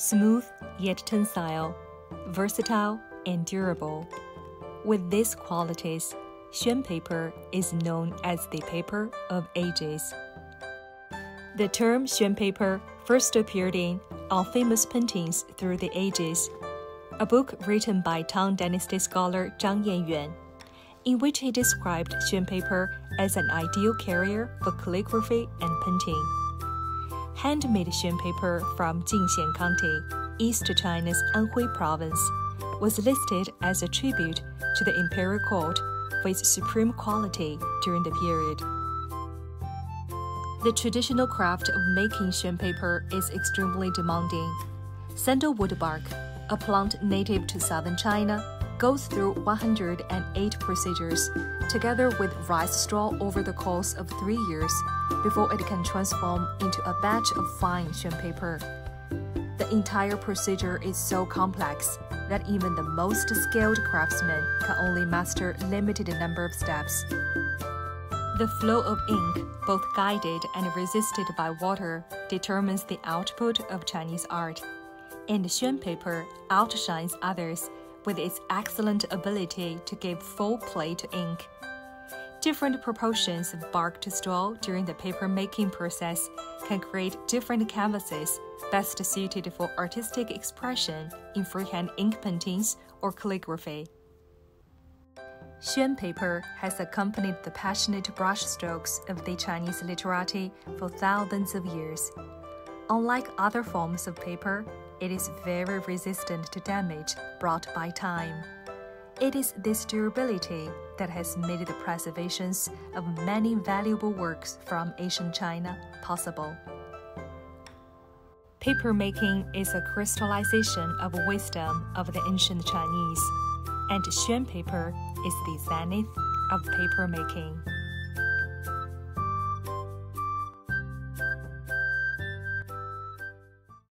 smooth yet tensile, versatile and durable. With these qualities, Xuan paper is known as the paper of ages. The term Xuan paper first appeared in On Famous Paintings Through the Ages, a book written by Tang Dynasty scholar Zhang Yanyuan, in which he described Xuan paper as an ideal carrier for calligraphy and painting. Handmade paper from Jingxian County, East China's Anhui province, was listed as a tribute to the imperial court for its supreme quality during the period. The traditional craft of making paper is extremely demanding. Sandalwood bark, a plant native to southern China, goes through 108 procedures, together with rice straw over the course of three years, before it can transform into a batch of fine Xuan paper. The entire procedure is so complex that even the most skilled craftsmen can only master limited number of steps. The flow of ink, both guided and resisted by water, determines the output of Chinese art. And Xuan paper outshines others with its excellent ability to give full play to ink. Different proportions of bark to straw during the paper making process can create different canvases best suited for artistic expression in freehand ink paintings or calligraphy. Xuan paper has accompanied the passionate brushstrokes of the Chinese literati for thousands of years. Unlike other forms of paper, it is very resistant to damage brought by time. It is this durability that has made the preservations of many valuable works from ancient China possible. Papermaking is a crystallization of wisdom of the ancient Chinese, and Xuan paper is the zenith of paper making.